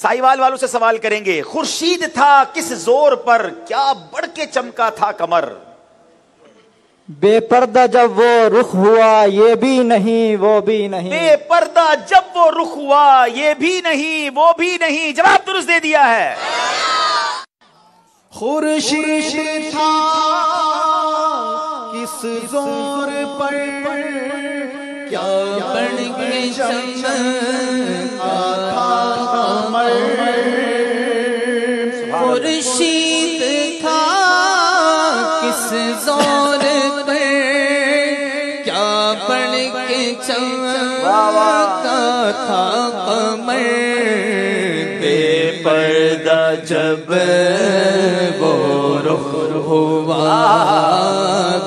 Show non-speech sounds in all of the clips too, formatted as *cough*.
سائیوال والوں سے سوال کریں گے خورشید تھا کس زور پر؟ کیا بڑھ کے چمکا تھا کمر؟ بے پردہ جب وہ رخ ہوا یہ بھی نہیں وہ بھی نہیں۔ بے پردہ جب وہ رخ ہوا یہ بھی نہیں وہ بھی نہیں۔ جواب درست دے دیا ہے۔ خورشید تھا کس زور پر؟ کیا بڑھ کے چمکا خورشید تھا، کس زور پہ کیا پڑھ کے چمکا تھا قمر؟ بے پردہ جب وہ رخ ہوا،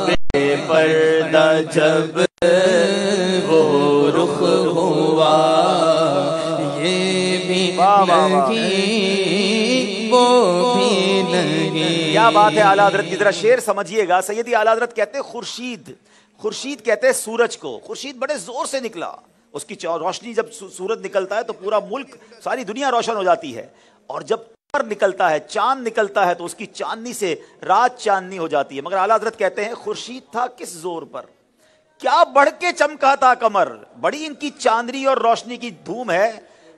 بے پردہ جب کیا بات ہے اعلیٰ حضرت کی؟ ذرا شیر سمجھیے گا۔ سیدی اعلیٰ حضرت کہتے ہیں خورشید خورشید کہتے ہیں سورج کو۔ خورشید بڑے زور سے نکلا۔ اس کی روشنی جب سورج نکلتا ہے تو پورا ملک، ساری دنیا روشن ہو جاتی ہے۔ اور جب پر نکلتا ہے، چاند نکلتا ہے تو اس کی چاندنی سے رات چاندنی ہو جاتی ہے۔ مگر اعلیٰ حضرت کہتے ہیں خورشید تھا کس زور پر؟ کیا بڑھ کے چمکا تھا کمر بڑی ان کی چاندنی اور روشنی کی دھوم ہے،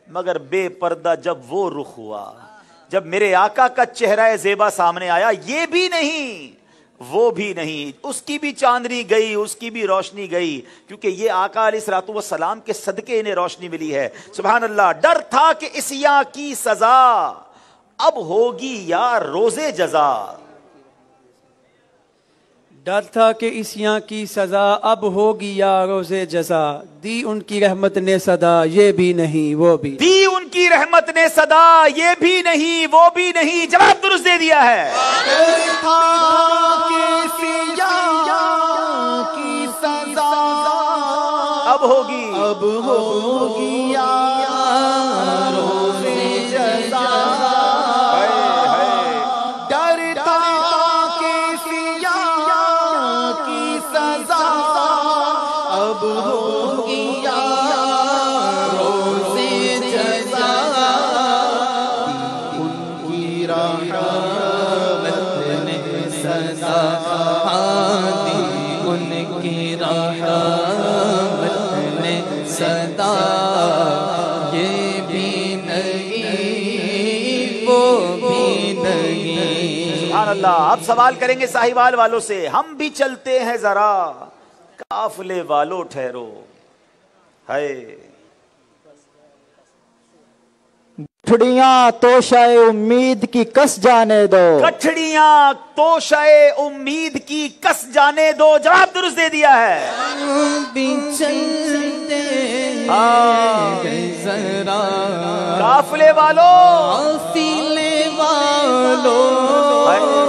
مگر بے پردہ جب وہ رخ ہوا۔ جب میرے آقا کا چہرہ زیبا سامنے آیا یہ بھی نہیں وہ بھی نہیں۔ اس کی بھی چاندنی گئی اس کی بھی روشنی گئی کیونکہ یہ آقا علیہ السلاۃ والسلام کے صدقے انہیں روشنی ملی ہے۔ سبحان اللہ ڈر تھا کہ اسیا کی سزا اب ہوگی یا روزے جزا۔ ڈر تھا کہ اسیاں کی سزا اب ہوگی یا روز جزا۔ دی ان کی رحمت نے صدا یہ بھی نہیں وہ بھی۔ دی ان کی رحمت نے صدا یہ بھی نہیں وہ بھی نہیں جواب درست دے دیا ہے۔ اب ہوگی۔ اب ہوگی۔ سبحان اللہ۔ اب سوال کریں گے ساہیوال والوں سے ہم بھی چلتے ہیں ذرا۔ قافلے والوں ٹھہرو۔ ہے ٹھڑیاں تو شائے امید کی کس جانے دو۔ کٹھڑیاں توشائے امید کی کس جانے دو۔ جواب درست دے دیا ہے۔ بھی چلتے ہاں۔ ذرا قافلے والوں۔ فیلے والو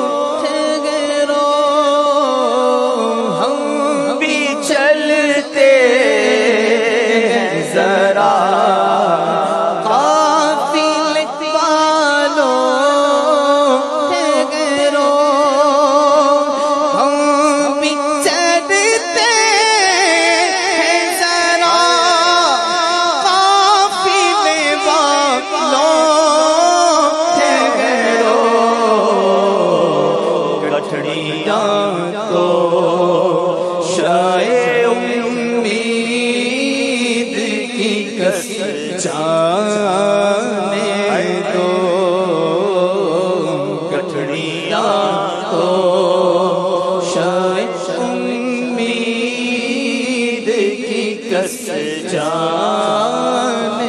جانے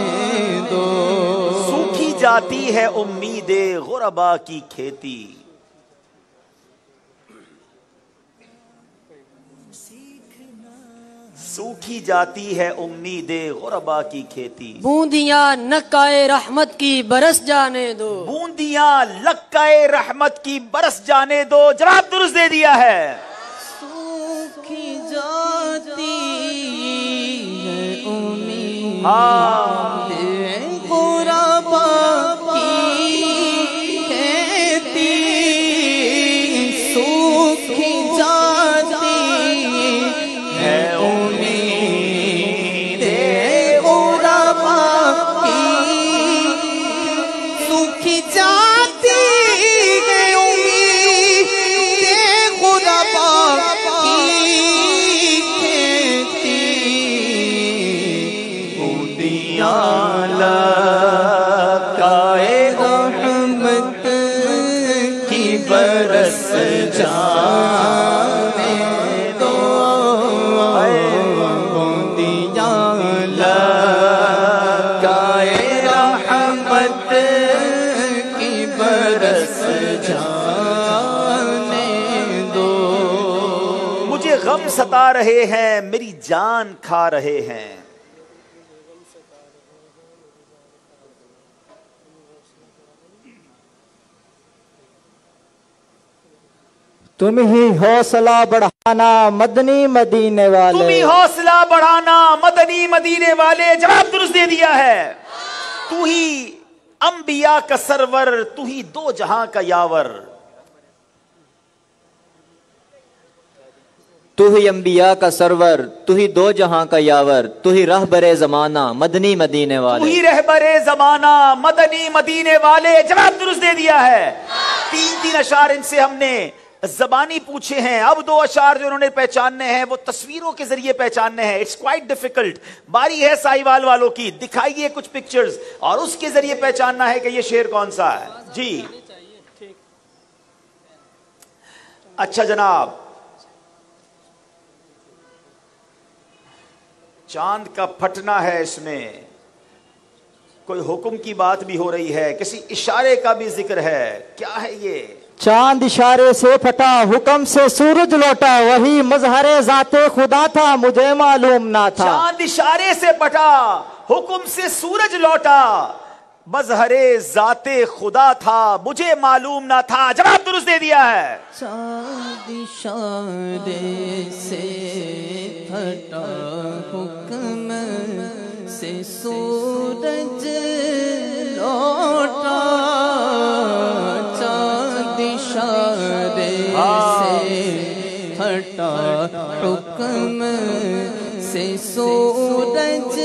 دو۔ سوکھی جاتی ہے امید غربا کی کھیتی۔ سوکھی جاتی ہے امید غربا کی کھیتی۔ بوندیاں نکائے رحمت کی برس جانے دو۔ بوندیاں لکائے رحمت کی برس جانے دو۔ جواب درست دے دیا ہے۔ سوکھی جاتی ہے امید جا رہے ہیں میری جان کھا رہے ہیں۔ تم ہی حوصلہ بڑھانا مدنی مدینے تم ہی والے حوصلہ بڑھانا مدنی مدینے والے۔ جواب درست دے دیا ہے۔ تو ہی انبیاء کا سرور تو ہی دو جہاں کا یاور۔ تو ہی انبیاء کا سرور تو ہی دو جہاں کا یاور تو ہی رہ برے زمانہ، مدنی مدینے تو والے۔ ہی رہبر زمانہ، مدنی مدینے والے، جواب درست دے دیا ہے۔ تین تین اشار ان سے ہم نے زبانی پوچھے ہیں۔ اب دو اشار جو انہوں نے پہچاننے ہیں، وہ تصویروں کے ذریعے پہچاننے ہیں۔ اٹس کوائٹ ڈیفیکلٹ باری ہے سائیوال والوں کی، دکھائیے کچھ پکچرز اور اس کے ذریعے پہچاننا ہے کہ یہ شیر کون سا ہے۔ جی۔ اچھا جناب چاند کا پھٹنا ہے اس میں۔ کوئی حکم کی بات بھی ہو رہی ہے کسی اشارے کا بھی ذکر ہے۔ کیا ہے یہ؟ چاند اشارے سے پھٹا حکم سے سورج لوٹا وہی مظہر ذات خدا تھا مجھے معلوم نہ تھا۔ چاند اشارے سے پٹا حکم سے سورج لوٹا مظہر ذات خدا تھا مجھے معلوم نہ تھا۔ جواب درست دے دیا ہے۔ چاند اشارے سے پھٹا سے سورج لوٹا چاند اشارے سے پھٹا حکم سے سورج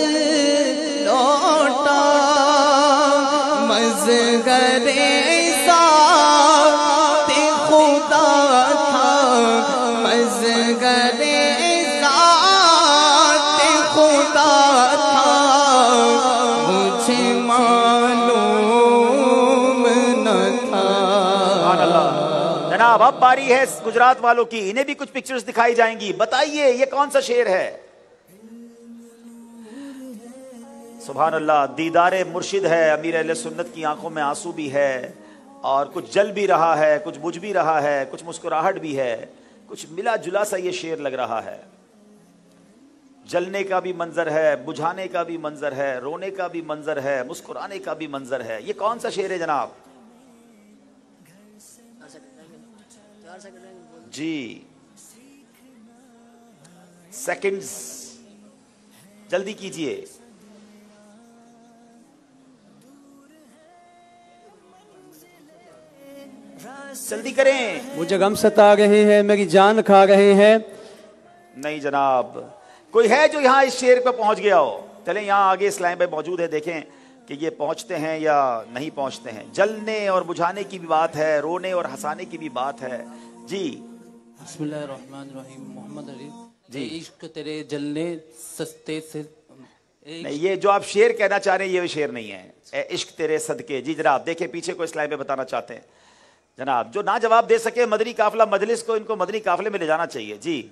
لوٹا مزگر باری ہے گجرات والوں کی۔ انہیں بھی کچھ پکچرز دکھائی جائیں گی۔ بتائیے، یہ کون سا شیر ہے؟ سبحان اللہ، دیدار مرشد ہے، امیر علیہ سنت کی آنکھوں میں آنسو بھی ہے، اور کچھ جل بھی رہا ہے، کچھ بجھ بھی رہا ہے، کچھ مسکراہٹ بھی ہے، کچھ ملا جلا سا یہ شیر لگ رہا ہے۔ جلنے کا بھی منظر ہے، بجھانے کا بھی منظر ہے، رونے کا بھی منظر ہے، مسکرانے کا بھی منظر ہے۔ یہ کون سا شیر ہے جناب؟ جی۔ سیکنڈز جلدی کیجیے۔ جلدی کریں۔ مجھے غم ستا رہے ہیں میری جان کھا رہے ہیں۔ نہیں جناب کوئی ہے جو یہاں اس شیر پہ پہنچ گیا ہو؟ چلیں یہاں آگے اس لائن پہ موجود ہے دیکھیں۔ کہ یہ پہنچتے ہیں یا نہیں پہنچتے ہیں۔ جلنے اور بجھانے کی بھی بات ہے رونے اور ہنسانے کی بھی بات ہے۔ جی۔ بسم اللہ الرحمن الرحیم محمد علی۔ جی۔ عشق تیرے جلنے سستے سے یہ جو آپ شیر کہنا چاہ رہے ہیں یہ شیر نہیں ہے۔ اے عشق تیرے صدقے۔ جی جناب دیکھیں پیچھے کو اس لائن پہ بتانا چاہتے ہیں۔ جناب جو نہ جواب دے سکے مدنی قافلہ مجلس کو ان کو مدنی قافلے میں لے جانا چاہیے۔ جی۔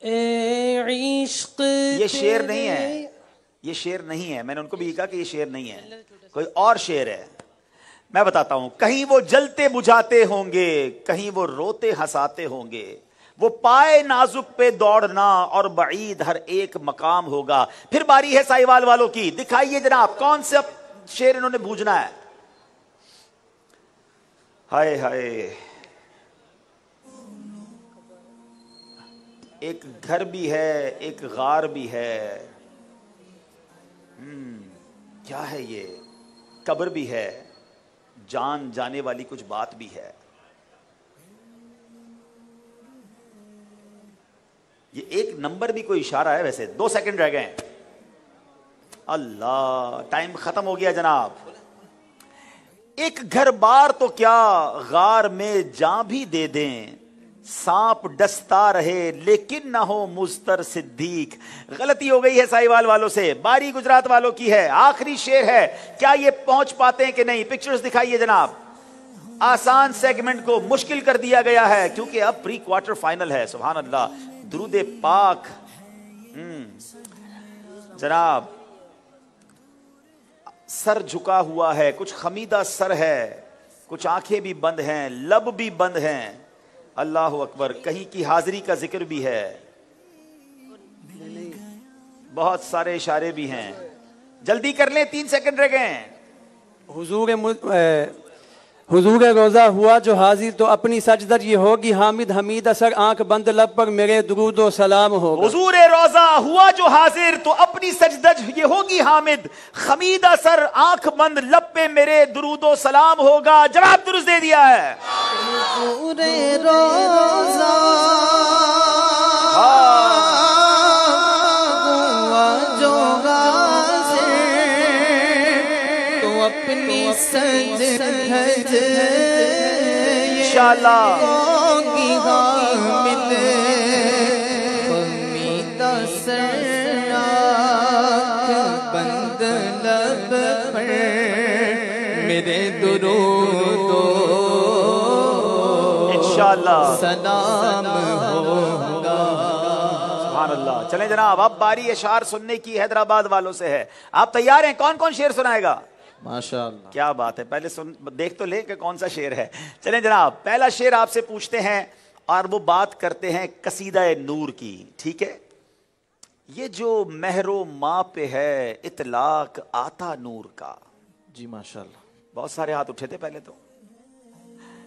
اے عشق یہ شیر نہیں ہے۔ یہ شیر نہیں ہے۔ میں نے ان کو بھی کہا کہ یہ شیر نہیں ہے۔ کوئی اور شیر ہے۔ میں بتاتا ہوں کہیں وہ جلتے بجھاتے ہوں گے کہیں وہ روتے ہنساتے ہوں گے۔ وہ پائے نازک پہ دوڑنا اور بعید ہر ایک مقام ہوگا۔ پھر باری ہے سائیوال والوں کی۔ دکھائیے جناب کون سے شیر انہوں نے بوجھنا ہے؟ ہائے ہائے۔ ایک گھر بھی ہے ایک غار بھی ہے۔ کیا ہے یہ؟ قبر بھی ہے، جان جانے والی کچھ بات بھی ہے۔ یہ ایک نمبر بھی کوئی اشارہ ہے ویسے، دو سیکنڈ رہ گئے۔ ہیں اللہ، ٹائم ختم ہو گیا جناب۔ ایک گھر بار تو کیا غار میں جاں بھی دے دیں۔ سانپ ڈستا رہے، لیکن نہ ہو مستر صدیق۔ غلطی ہو گئی ہے سائیوال والوں سے، باری گجرات والوں کی ہے۔ آخری شیر ہے، کیا یہ پہنچ پاتے ہیں کہ نہیں؟ پکچرز دکھائیے جناب۔ آسان سیگمنٹ کو مشکل کر دیا گیا ہے، کیونکہ اب پری کوارٹر فائنل ہے۔ سبحان اللہ۔ درود پاک۔ جناب، سر جھکا ہوا ہے۔ کچھ خمیدہ سر ہے۔ کچھ آنکھیں بھی بند ہیں۔ لب بھی بند ہیں۔ اللہ اکبر، کہیں کی حاضری کا ذکر بھی ہے۔ بہت سارے اشارے بھی ہیں۔ جلدی کر لیں، تین سیکنڈ رہ گئے ہیں۔ حضور حضور روزہ ہوا جو حاضر تو اپنی سجدر یہ ہوگی حامد حمید اثر آنکھ بند لب پر میرے درود و سلام ہوگا حضور روزہ ہوا جو حاضر تو اپنی سجدج یہ ہوگی حامد خمید اثر آنکھ بند لب پہ میرے درود و سلام ہوگا۔ جواب درست دے دیا ہے۔ پورے روزہ ہوا جو غازر تو اپنی دھج انشاءاللہ ہوگی حامد خمیدہ سر آنکھ بند لب پر میرے درود و انشاءاللہ۔ سلام ہوگا۔ سبحان اللہ چلیں جناب اب باری اشار سننے کی حیدرآباد والوں سے ہے۔ آپ تیار ہیں؟ کون کون شعر سنائے گا؟ ماشاء اللہ کیا بات ہے۔ پہلے سن دیکھ تو لے کہ کون سا شعر ہے۔ چلیں جناب پہلا شعر آپ سے پوچھتے ہیں اور وہ بات کرتے ہیں قصیدہ نور کی ٹھیک ہے؟ یہ جو مہر و ماں پہ ہے اطلاق آتا نور کا۔ جی ماشاء اللہ بہت سارے ہاتھ اٹھے تھے پہلے تو۔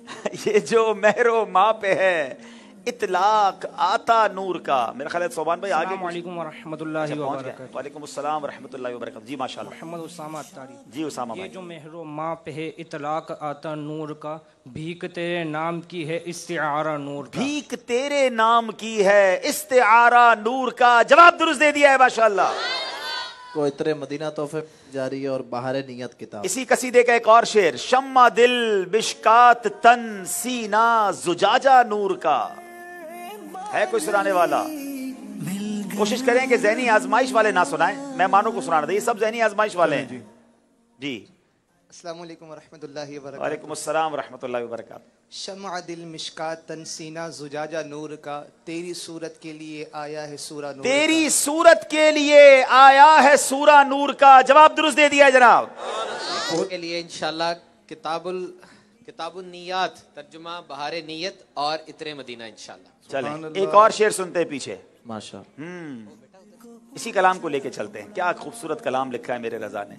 *laughs* یہ جو مہر و ماں پہ ہے اطلاق آتا نور کا۔ میرا خیال ہے صوبان بھائی آگے السلام علیکم ورحمۃ اللہ اچھا، وبرکاتہ۔ وعلیکم السلام ورحمۃ اللہ وبرکاتہ۔ جی ماشاء اللہ محمد اسامہ اتاری۔ جی اسامہ یہ بھائی جو مہر و ماں پہ ہے اطلاق آتا نور کا بھیک تیرے نام کی ہے استعارہ نور کا۔ بھیک تیرے نام کی ہے استعارہ نور کا۔ جواب درست دے دیا ہے ماشاءاللہ۔ کو اترے مدینہ تحفے جاری ہے اور باہر نیت کتاب۔ اسی قصیدے کا ایک اور شعر شمع دل بشکات تن سینا زجاجہ نور کا۔ ہے کوئی سنانے والا؟ کوشش کریں کہ ذہنی آزمائش والے نہ سنائیں۔ مہمانوں کو سنانا۔ دیں یہ سب ذہنی آزمائش والے ہیں۔ جی۔ السلام علیکم ورحمۃ اللہ وبرکاتہ۔ وعلیکم السلام ورحمۃ اللہ وبرکاتہ۔ شمع دل مشکات تنسینہ زجاجہ نور کا۔ تیری صورت کے لیے آیا ہے سورہ نور تیری صورت کے لیے آیا ہے سورہ نور کا۔ جواب درست دے دیا جناب۔ کے لیے انشاءاللہ کتاب ال کتاب النیات ترجمہ بہار نیت اور اتر مدینہ انشاءاللہ۔ چلیں ایک اور شعر سنتے ہیں پیچھے۔ ماشاء اللہ۔ اسی کلام کو لے کے چلتے ہیں۔ کیا خوبصورت کلام لکھا ہے میرے رضا نے۔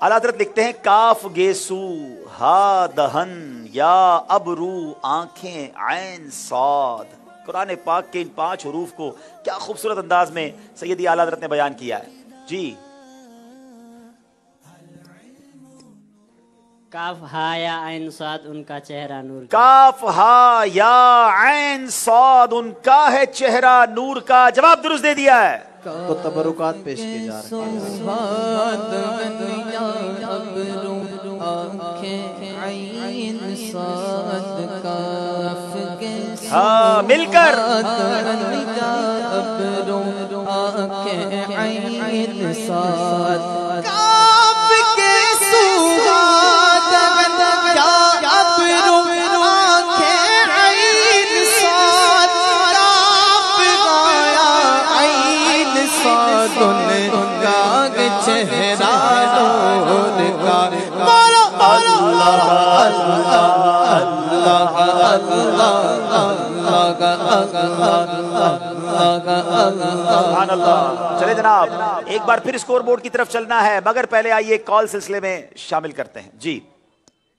اعلیٰ حضرت لکھتے ہیں کاف گیسو ہا دہن یا ابرو آنکھیں عین صاد قرآن پاک کے ان پانچ حروف کو کیا خوبصورت انداز میں سیدی اعلیٰ حضرت نے بیان کیا ہے۔ جی۔ کاف ہا یا عین صاد ان کا چہرہ نور کا۔ کاف ہا یا عین صاد ان کا ہے چہرہ نور کا۔ جواب درست دے دیا ہے۔ تو تبرکات پیش کیے جا رہے ہاں مل کر۔ عین صاد کا چہرہ نور کا۔ بولو اللہ اللہ اللہ سبحان اللہ۔ چلے جناب ایک بار پھر اسکور بورڈ کی طرف چلنا ہے مگر پہلے آئیے کال سلسلے میں شامل کرتے ہیں۔ جی۔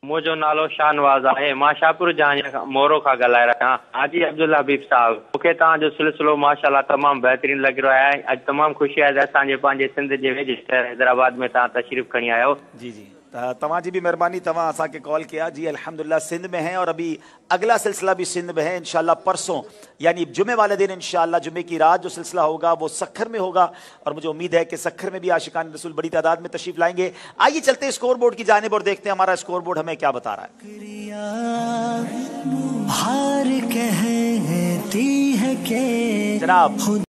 مجھے نالو شاہ نواز ہے شاہپور جہاں مورو کا گھلائے رہا ہوں ہاں جی عبد اللہ حیب صاحب سلسلوں ماشاء اللہ تمام بہترین لگ رہا ہے۔ تمام خوشی ہے سندھے شہر حیدرآباد میں تعلیم تشریف کھائی آیا تمہاں جی بھی مہربانی تمہاں آسا کے کال کیا۔ جی الحمدللہ سندھ میں ہیں اور ابھی اگلا سلسلہ بھی سندھ میں ہے انشاءاللہ پرسوں یعنی جمعے والے دن انشاءاللہ جمعے کی رات جو سلسلہ ہوگا وہ سکھر میں ہوگا۔ اور مجھے امید ہے کہ سکھر میں بھی عاشقان رسول بڑی تعداد میں تشریف لائیں گے۔ آئیے چلتے اسکور بورڈ کی جانب اور دیکھتے ہیں ہمارا اسکور بورڈ ہمیں کیا بتا رہا ہے۔ جناب